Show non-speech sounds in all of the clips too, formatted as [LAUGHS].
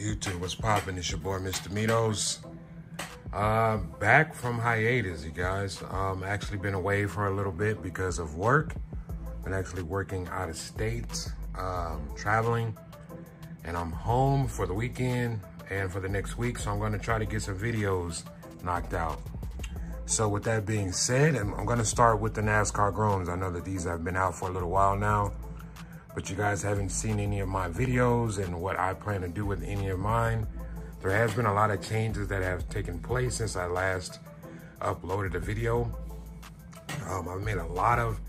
YouTube, what's poppin'? It's your boy, Mr. Me Dos. Uh, back from hiatus, you guys. Um, actually been away for a little bit because of work. Been actually working out of state, um, traveling, and I'm home for the weekend and for the next week. So I'm gonna try to get some videos knocked out. So with that being said, I'm, I'm gonna start with the NASCAR Groms. I know that these have been out for a little while now but you guys haven't seen any of my videos and what I plan to do with any of mine. There has been a lot of changes that have taken place since I last uploaded a video. Um, I've made a lot of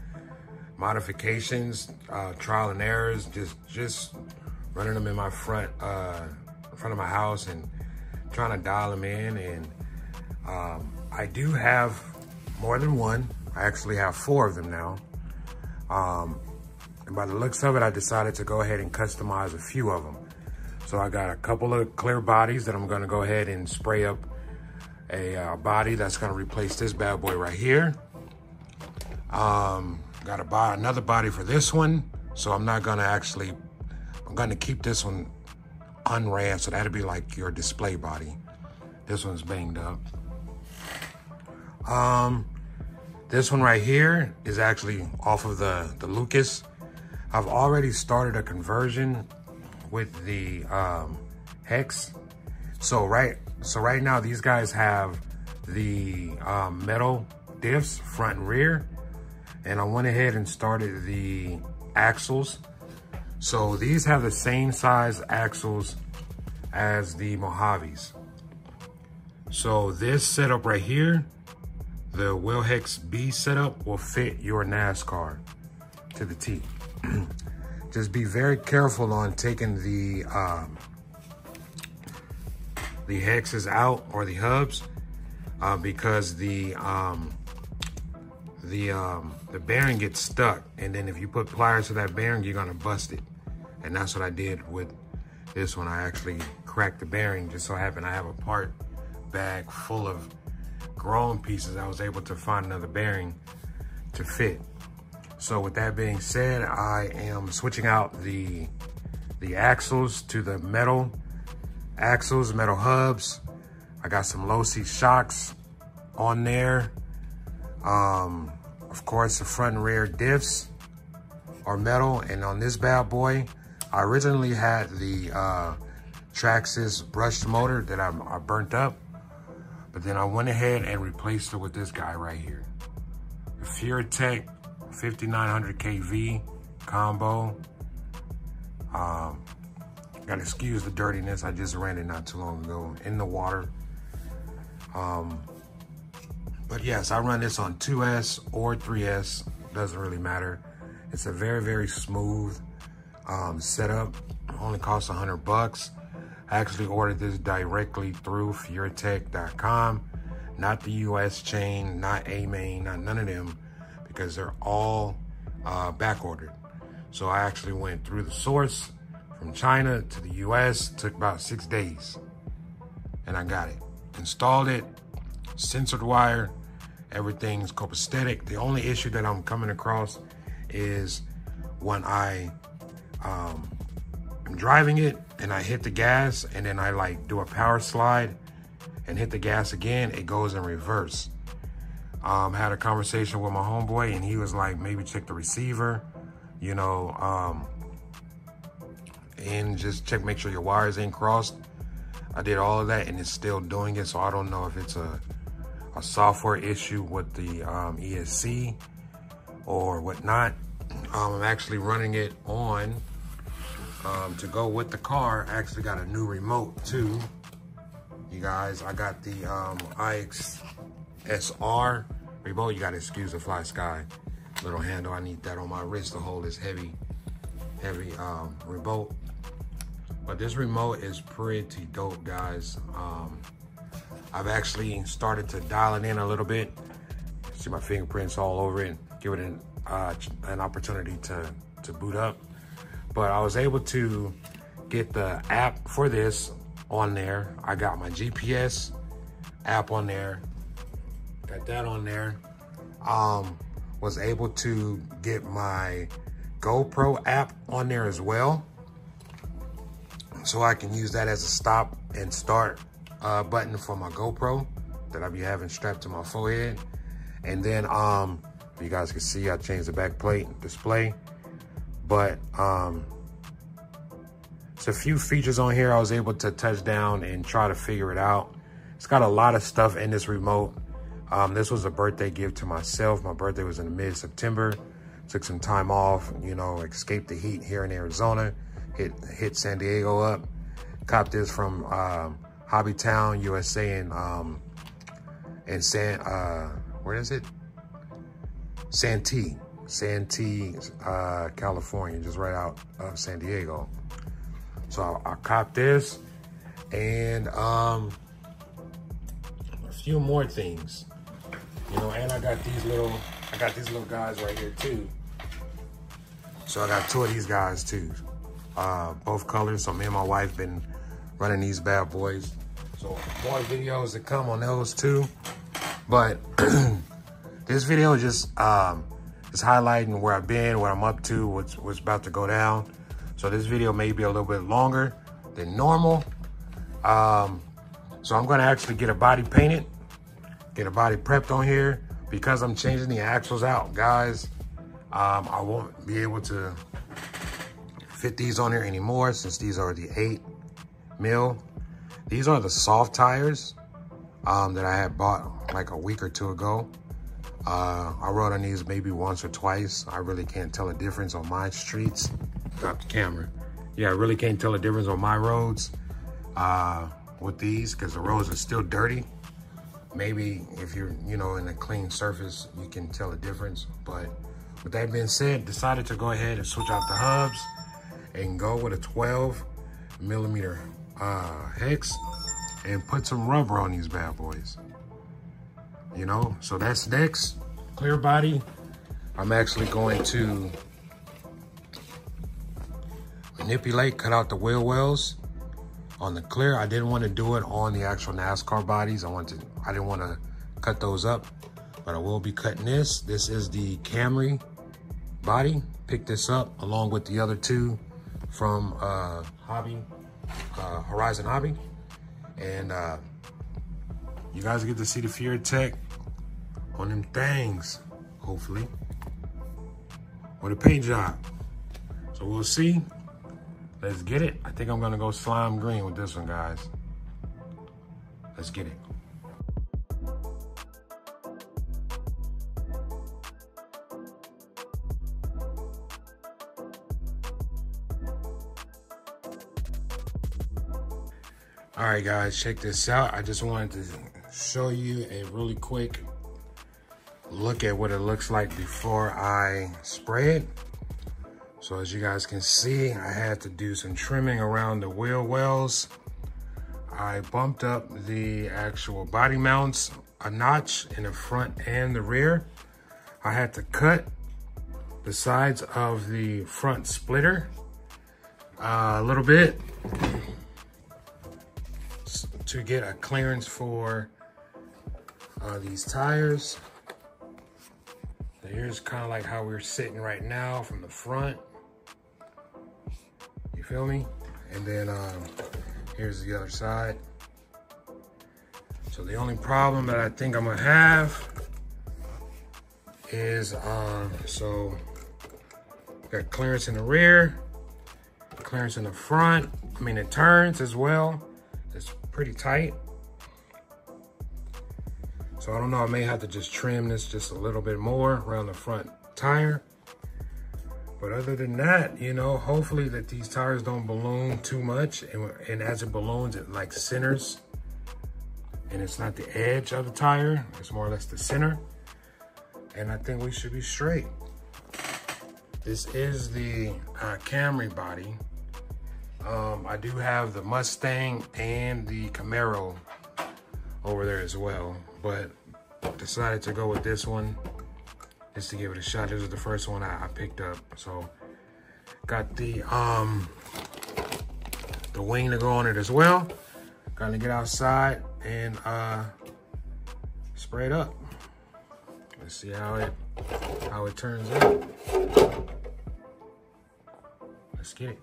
modifications, uh, trial and errors, just just running them in my front uh, front of my house and trying to dial them in. And um, I do have more than one. I actually have four of them now. Um, and by the looks of it, I decided to go ahead and customize a few of them. So I got a couple of clear bodies that I'm gonna go ahead and spray up a uh, body that's gonna replace this bad boy right here. Um, gotta buy another body for this one. So I'm not gonna actually, I'm gonna keep this one unran. So that'll be like your display body. This one's banged up. Um, this one right here is actually off of the, the Lucas I've already started a conversion with the um, Hex. So right, so right now these guys have the um, metal diffs front and rear, and I went ahead and started the axles. So these have the same size axles as the Mojaves. So this setup right here, the wheel hex B setup will fit your NASCAR to the T. [CLEARS THROAT] just be very careful on taking the um, the hexes out or the hubs uh, because the um, the um, the bearing gets stuck. And then if you put pliers to that bearing you're gonna bust it. And that's what I did with this one. I actually cracked the bearing. Just so happened I have a part bag full of Grom pieces. I was able to find another bearing to fit so with that being said, I am switching out the, the axles to the metal axles, metal hubs. I got some low seat shocks on there. Um, of course, the front and rear diffs are metal. And on this bad boy, I originally had the uh, Traxxas brushed motor that I, I burnt up. But then I went ahead and replaced it with this guy right here. The Furitek 5900 kV combo. Um, gotta excuse the dirtiness. I just ran it not too long ago in the water. Um, but yes, I run this on 2S or 3S. Doesn't really matter. It's a very, very smooth um, setup. Only costs 100 bucks. I actually ordered this directly through Furitek.com. Not the US chain, not AMain, not none of them because they're all uh, back ordered. So I actually went through the source from China to the US, took about six days and I got it. Installed it, sensored wire, everything's copacetic. The only issue that I'm coming across is when I um, am driving it and I hit the gas and then I like do a power slide and hit the gas again, it goes in reverse. Um, had a conversation with my homeboy and he was like, maybe check the receiver, you know, um, and just check, make sure your wires ain't crossed. I did all of that and it's still doing it. So I don't know if it's a, a software issue with the um, ESC or whatnot. Um, I'm actually running it on um, to go with the car. I actually got a new remote too. You guys, I got the um, IX SR remote. You gotta excuse the FlySky little handle. I need that on my wrist to hold this heavy, heavy um, remote. But this remote is pretty dope, guys. Um, I've actually started to dial it in a little bit. See my fingerprints all over it. Give it an, uh, an opportunity to, to boot up. But I was able to get the app for this on there. I got my GPS app on there got that on there. Um, was able to get my GoPro app on there as well. so I can use that as a stop and start uh, button for my GoPro that I'll be having strapped to my forehead. And then, um, you guys can see, I changed the back plate display. But um, it's a few features on here I was able to touch down and try to figure it out. It's got a lot of stuff in this remote. Um, this was a birthday gift to myself. My birthday was in mid-September. Took some time off, you know, escaped the heat here in Arizona. Hit hit San Diego up. Copped this from um, Hobbytown, USA, and um, and San uh, where is it? Santee, Santee, uh, California, just right out of San Diego. So I, I copped this, and um, a few more things, you know. And I got these little, I got these little guys right here too. So I got two of these guys too, uh, both colors. So me and my wife been running these bad boys. So more videos to come on those too. But [CLEARS THROAT] this video just um, is highlighting where I've been, what I'm up to, what's, what's about to go down. So this video may be a little bit longer than normal. Um, so I'm gonna actually get a body painted, get a body prepped on here because I'm changing the axles out, guys. Um, I won't be able to fit these on here anymore since these are the eight mil. These are the soft tires um, that I had bought like a week or two ago. Uh, I rode on these maybe once or twice. I really can't tell a difference on my streets. Drop the camera. Yeah, I really can't tell a difference on my roads uh, with these because the roads are still dirty. Maybe if you're, you know, in a clean surface, you can tell a difference. But with that being said, decided to go ahead and switch out the hubs and go with a 12 millimeter uh, hex and put some rubber on these bad boys. You know, so that's next. Clear body. I'm actually going to manipulate, cut out the wheel wells on the clear. I didn't want to do it on the actual NASCAR bodies. I wanted, I didn't want to cut those up, but I will be cutting this. This is the Camry body. Pick this up along with the other two from uh, Hobby, uh, Horizon Hobby. And uh, you guys get to see the Furitek on them things, hopefully. With a paint job. So we'll see. Let's get it. I think I'm gonna go slime green with this one, guys. Let's get it. All right, guys, check this out. I just wanted to show you a really quick look at what it looks like before I spray it. So as you guys can see, I had to do some trimming around the wheel wells. I bumped up the actual body mounts a notch in the front and the rear. I had to cut the sides of the front splitter uh, a little bit to get a clearance for uh, these tires. So here's kind of like how we're sitting right now from the front. You feel me? And then um, here's the other side. So the only problem that I think I'm gonna have is, um, so got clearance in the rear, clearance in the front. I mean, it turns as well pretty tight. So I don't know, I may have to just trim this just a little bit more around the front tire. But other than that, you know, hopefully that these tires don't balloon too much. And, and as it balloons, it like centers. And it's not the edge of the tire, it's more or less the center. And I think we should be straight. This is the uh, Camry body. Um, I do have the Mustang and the Camaro over there as well, but decided to go with this one just to give it a shot. This is the first one I, I picked up. So got the um the wing to go on it as well. Gonna get outside and uh spray it up. Let's see how it how it turns out. Let's get it.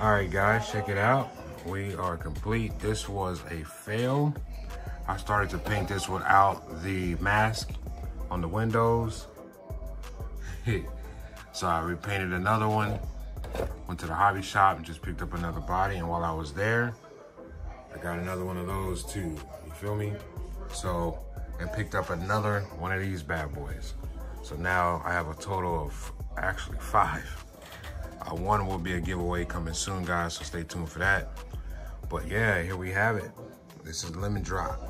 All right, guys, check it out. We are complete. This was a fail. I started to paint this without the mask on the windows. [LAUGHS] so I repainted another one, went to the hobby shop and just picked up another body. And while I was there, I got another one of those too, you feel me? So, and picked up another one of these bad boys. So now I have a total of actually five. Uh, one will be a giveaway coming soon, guys, so stay tuned for that. But yeah, here we have it. This is Lemon Drop.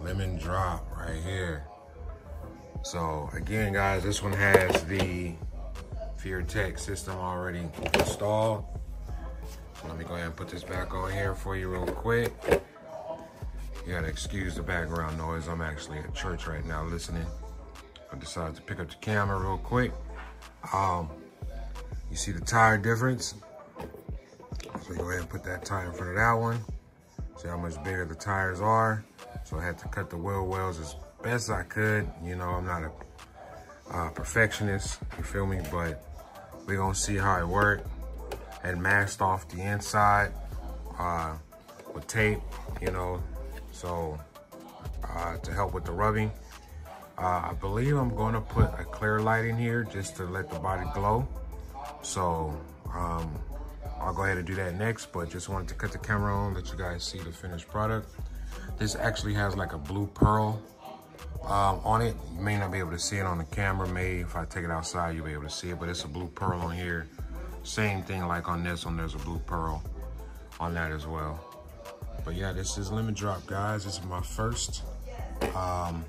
Lemon Drop right here. So again, guys, this one has the Furitek system already installed. So let me go ahead and put this back on here for you real quick. You gotta excuse the background noise. I'm actually at church right now listening. I decided to pick up the camera real quick. Um, you see the tire difference? So go ahead and put that tire in front of that one. See how much bigger the tires are. So I had to cut the wheel wells as best I could. You know, I'm not a uh, perfectionist, you feel me? But we're gonna see how it worked. And masked off the inside uh, with tape, you know, so uh, to help with the rubbing. Uh, I believe I'm gonna put a clear light in here just to let the body glow. So um, I'll go ahead and do that next, but just wanted to cut the camera on, let you guys see the finished product. This actually has like a blue pearl um, on it. You may not be able to see it on the camera. Maybe if I take it outside, you'll be able to see it, but it's a blue pearl on here. Same thing like on this one, there's a blue pearl on that as well. But yeah, this is Lemon Drop, guys. This is my first um,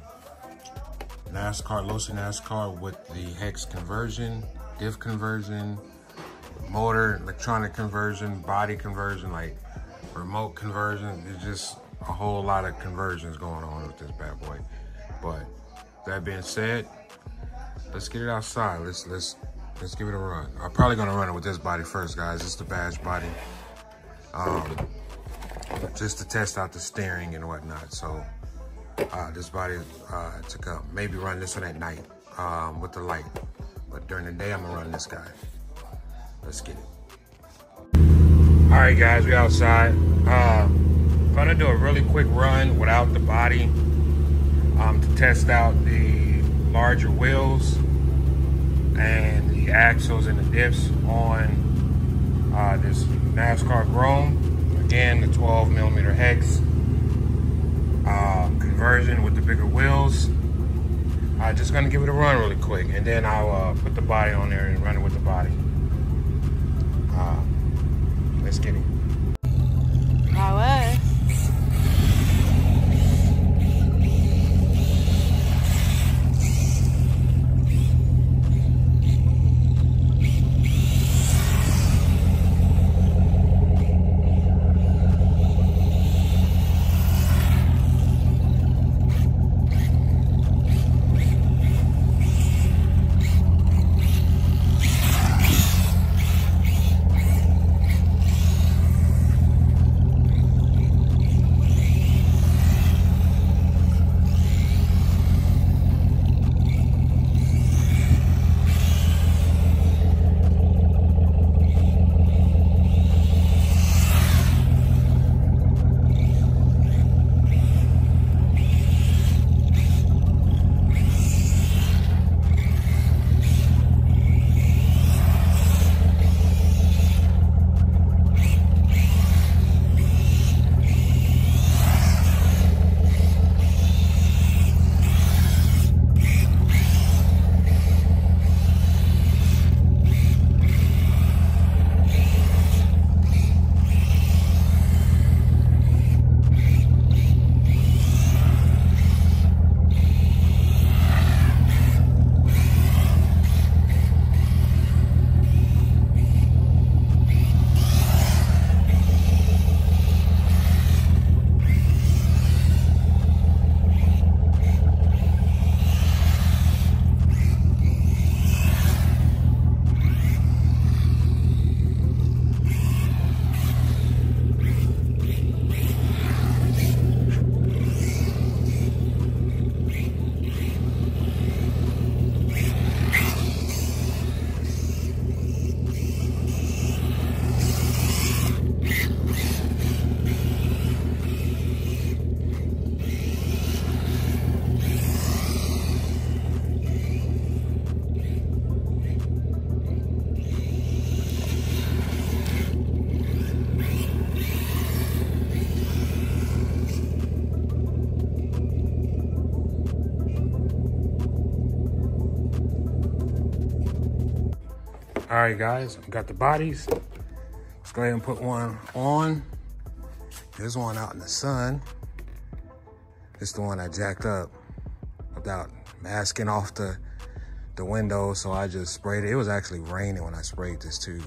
NASCAR, Losi NASCAR with the hex conversion, diff conversion, motor, electronic conversion, body conversion, like remote conversion. There's just a whole lot of conversions going on with this bad boy. But that being said, let's get it outside. Let's let's let's give it a run. I'm probably gonna run it with this body first, guys. It's the badge body. Um, just to test out the steering and whatnot. So uh, this body uh, to come. Maybe run this one at night um, with the light. But during the day, I'm gonna run this guy. Let's get it. All right, guys, we outside. Uh, gonna do a really quick run without the body um, to test out the larger wheels and the axles and the diffs on uh, this NASCAR Grom. Again, the 12 millimeter hex uh, conversion with the bigger wheels. I'm just gonna give it a run really quick and then I'll uh, put the body on there and run it with the body. Uh, let's get it. I was. Right, guys, we got the bodies. Let's go ahead and put one on. There's one out in the sun. This the one I jacked up without masking off the the window, so I just sprayed it. It was actually raining when I sprayed this too.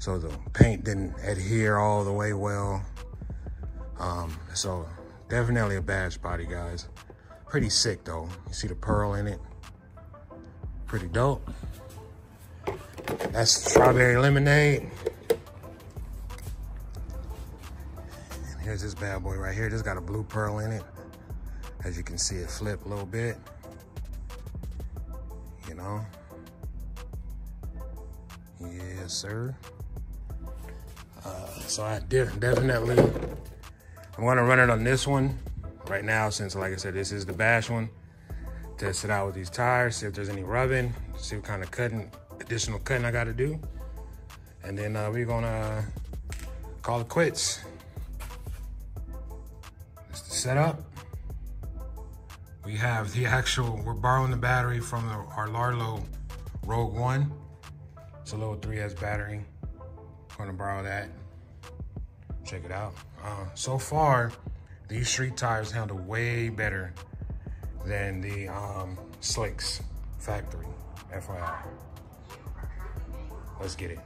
So the paint didn't adhere all the way well. Um, so definitely a badge body, guys. Pretty sick though. You see the pearl in it. Pretty dope. That's strawberry lemonade. And here's this bad boy right here. This got a blue pearl in it. As you can see it flip a little bit. You know? Yes, sir. Uh, so I did definitely, I'm gonna run it on this one right now since like I said, this is the bash one. Test it out with these tires, see if there's any rubbing, see what kind of cutting, additional cutting I gotta do. And then uh, we're gonna call it quits. This the setup. We have the actual, we're borrowing the battery from the, our Larlo Rogue One. It's a little 3S battery. Gonna borrow that. Check it out. Uh, so far, these street tires handle way better than the um, Slicks factory, FYI. Let's get it.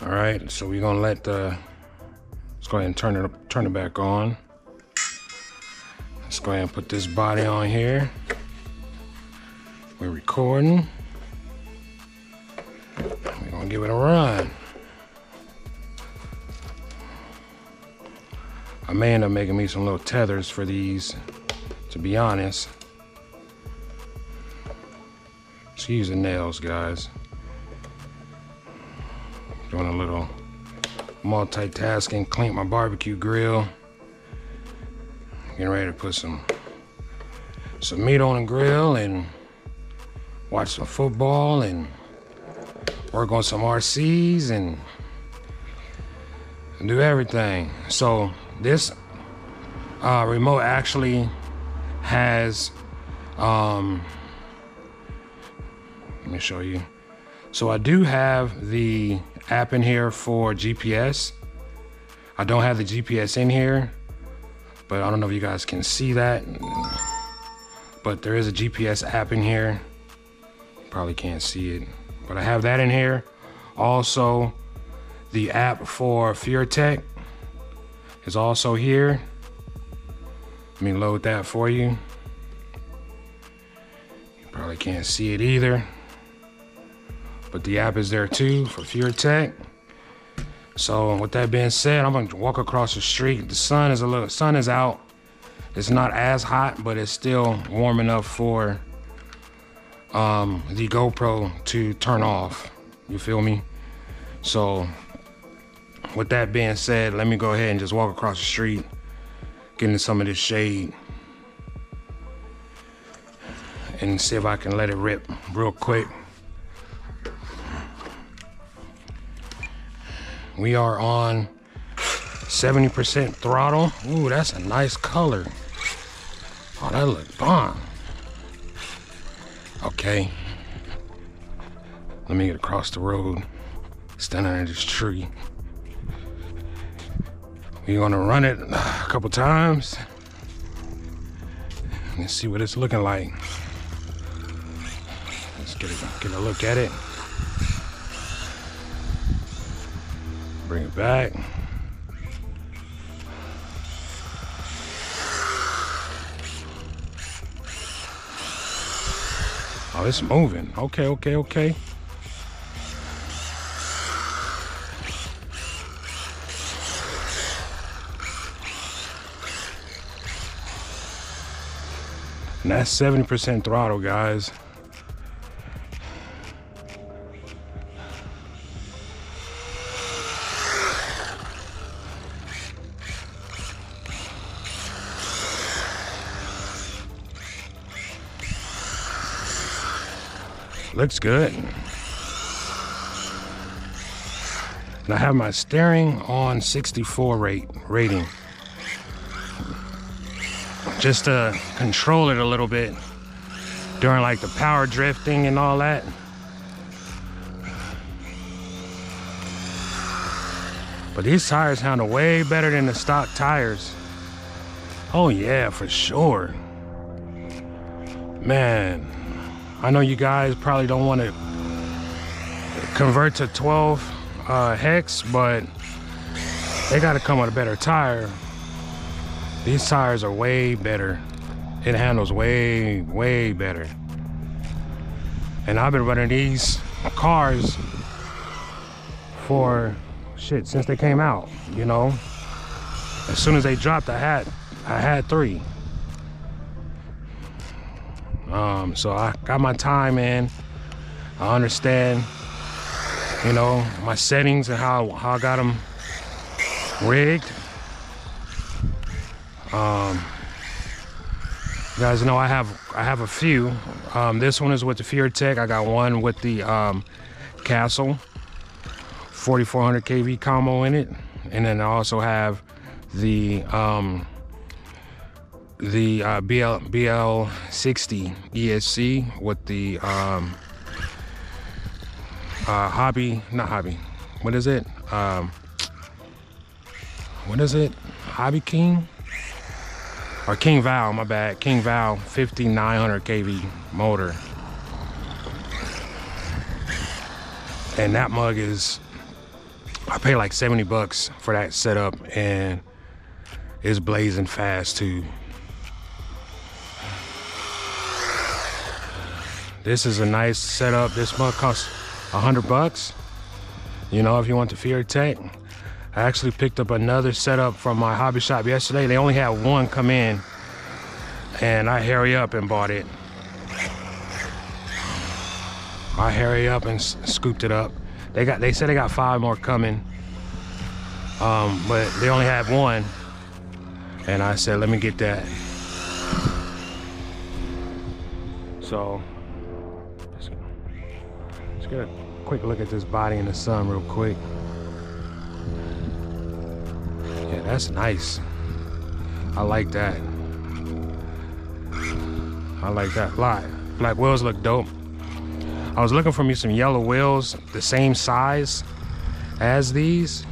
All right, so we're gonna let the, let's go ahead and turn it, up turn it back on. Let's go ahead and put this body on here. We're recording. We're gonna give it a run. I may end up making me some little tethers for these, to be honest. Excuse the nails, guys. Doing a little multitasking, clean my barbecue grill. Getting ready to put some some meat on the grill and watch some football and work on some RCs and, do everything. So this uh, remote actually has, um, let me show you. So I do have the app in here for GPS. I don't have the GPS in here, but I don't know if you guys can see that. But there is a GPS app in here. Probably can't see it, but I have that in here. Also, the app for Furitek is also here. Let me load that for you. You probably can't see it either. But the app is there too for Furitek. So with that being said, I'm gonna walk across the street. The sun is a little sun is out. It's not as hot, but it's still warm enough for um, the GoPro to turn off. You feel me? So with that being said, let me go ahead and just walk across the street, get into some of this shade, and see if I can let it rip real quick. We are on 70% throttle. Ooh, that's a nice color. Oh, that look bomb. Okay. Let me get across the road. Stand under this tree. We're gonna run it a couple times. Let's see what it's looking like. Let's get a, get a look at it. Bring it back. Oh, it's moving. Okay, okay, okay. And that's 70% throttle, guys. Looks good. And I have my steering on 64 rate rating. Just to control it a little bit during like the power drifting and all that. But these tires handle way better than the stock tires. Oh yeah, for sure. Man, I know you guys probably don't want to convert to 12 uh, hex, but they got to come with a better tire. These tires are way better. It handles way, way better. And I've been running these cars for shit since they came out, you know. As soon as they dropped, I had I had three. Um, so I got my time in. I understand, you know, my settings and how, how I got them rigged. Um, you guys know I have I have a few. Um, this one is with the Furitek. I got one with the um, Castle 4400 kV combo in it, and then I also have the um, the uh, BL BL60 ESC with the um, uh, hobby, not hobby. What is it? Um, what is it? Hobby King or King Val? My bad. King Val 5900 kV motor. And that mug is, I paid like 70 bucks for that setup and it's blazing fast too. This is a nice setup. This mug costs a hundred bucks. You know, if you want the Furitek. I actually picked up another setup from my hobby shop yesterday. They only had one come in and I hurry up and bought it. I hurry up and scooped it up. They got, they said they got five more coming, um, but they only had one. And I said, let me get that. So get a quick look at this body in the sun real quick. Yeah, that's nice. I like that. I like that a lot. Black wheels look dope. I was looking for me some yellow wheels, the same size as these.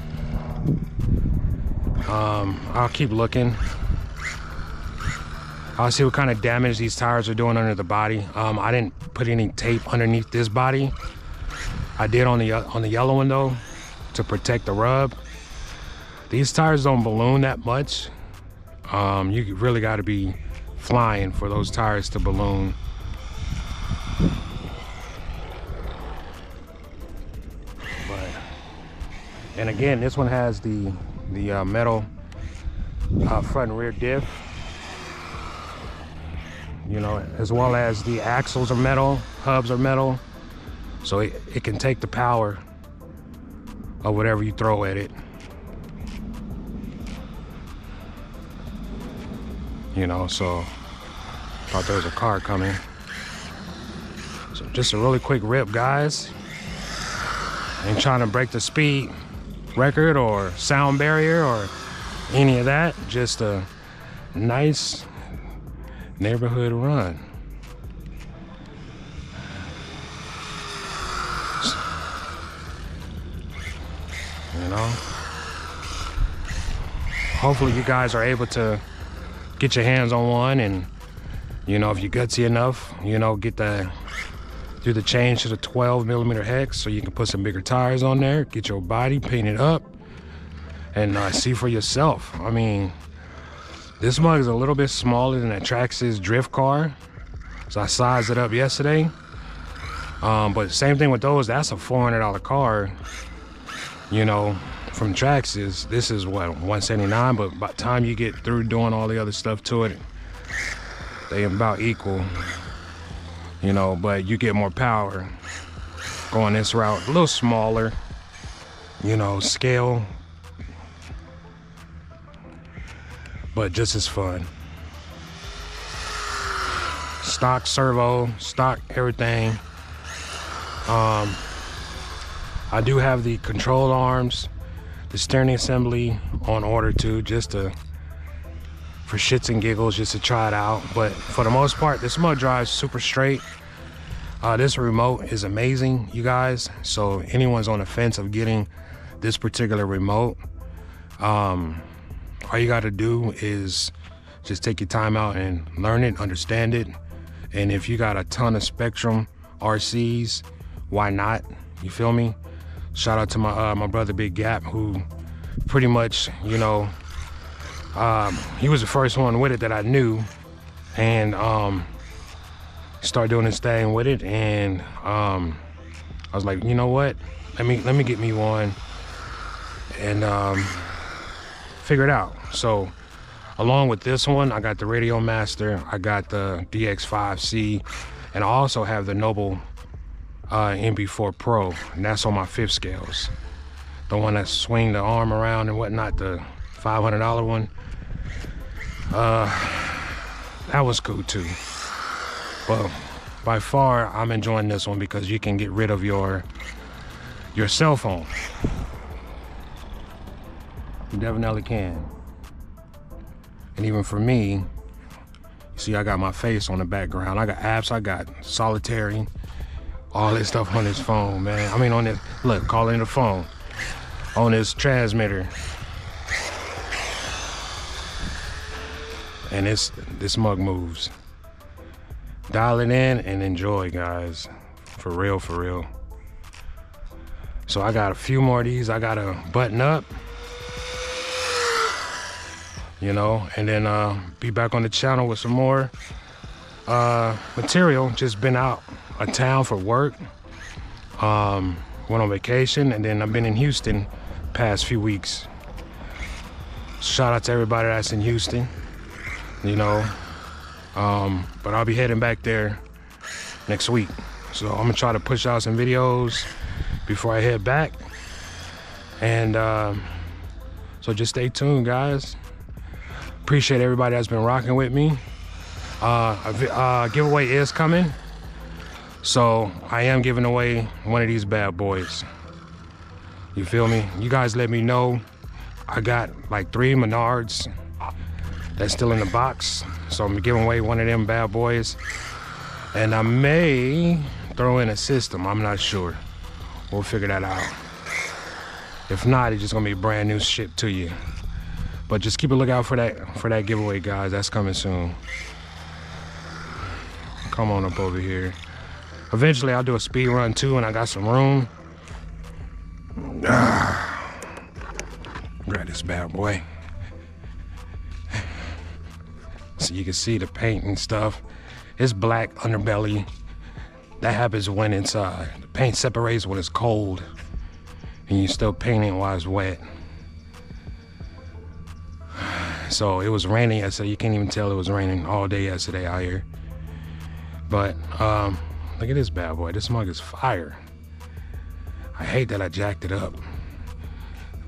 Um, I'll keep looking. I'll see what kind of damage these tires are doing under the body. Um, I didn't put any tape underneath this body. I did on the on the yellow one though to protect the rub. These tires don't balloon that much. Um, you really got to be flying for those tires to balloon. But and again, this one has the the uh, metal uh, front and rear diff. You know, as well as the axles are metal, hubs are metal. So it, it can take the power of whatever you throw at it. You know, so thought there was a car coming. So just a really quick rip, guys. Ain't trying to break the speed record or sound barrier or any of that. Just a nice neighborhood run. you know hopefully you guys are able to get your hands on one and you know if you're gutsy enough you know get the do the change to the 12 millimeter hex so you can put some bigger tires on there get your body painted up and uh, see for yourself. I mean this mug is a little bit smaller than that Traxxas drift car so i sized it up yesterday. Um, but same thing with those that's a $400 car you know, from Traxxas, this is what 179. But by the time you get through doing all the other stuff to it, they about equal. You know, but you get more power going this route. A little smaller, you know, scale, but just as fun. Stock servo, stock everything. Um, I do have the control arms, the steering assembly on order too, just to for shits and giggles, just to try it out. But for the most part, this mug drives super straight. Uh, this remote is amazing, you guys. So anyone's on the fence of getting this particular remote, um, all you got to do is just take your time out and learn it, understand it. And if you got a ton of Spektrum RCs, why not? You feel me? Shout out to my uh, my brother Big Gap, who pretty much, you know, um, he was the first one with it that I knew, and um, started doing his thing with it. And um, I was like, you know what? Let me let me get me one, and um, figure it out. So along with this one, I got the RadioMaster, I got the DX5C, and I also have the Noble uh, NB4 Pro, and that's on my fifth scales. The one that swing the arm around and whatnot, the $500 one. Uh, that was cool too. But by far, I'm enjoying this one because you can get rid of your your cell phone. You definitely can. And even for me, you see I got my face on the background. I got apps, I got solitary, all this stuff on this phone, man. I mean on this, look, calling the phone. On this transmitter. And this this mug moves. Dial it in and enjoy, guys. For real, for real. So I got a few more of these I gotta button up you know, and then uh, be back on the channel with some more uh, material. Just been out of town for work. Um, went on vacation, and then I've been in Houston past few weeks. Shout out to everybody that's in Houston, you know. Um, but I'll be heading back there next week. So I'm gonna try to push out some videos before I head back. And uh, so just stay tuned, guys. Appreciate everybody that's been rocking with me. Uh, a uh, giveaway is coming. So I am giving away one of these bad boys. You feel me? You guys let me know. I got like three Menards that's still in the box. So I'm giving away one of them bad boys. And I may throw in a system. I'm not sure. We'll figure that out. If not, it's just gonna be brand new shit to you. But just keep a lookout for that for that giveaway, guys. That's coming soon. Come on up over here. Eventually, I'll do a speed run too, and I got some room. Ah. [SIGHS] Grab this bad boy. So you can see the paint and stuff. It's black underbelly. That happens when it's uh, the paint separates when it's cold, and you're still painting while it's wet. [SIGHS] So it was raining yesterday. You can't even tell it was raining all day yesterday out here. But um, look at this bad boy. This mug is fire. I hate that I jacked it up.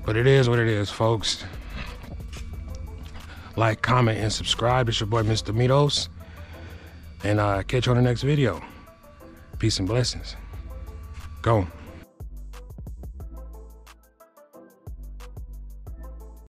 But it is what it is, folks. Like, comment, and subscribe. It's your boy, Mr. Me Dos. And uh, catch you on the next video. Peace and blessings. Go.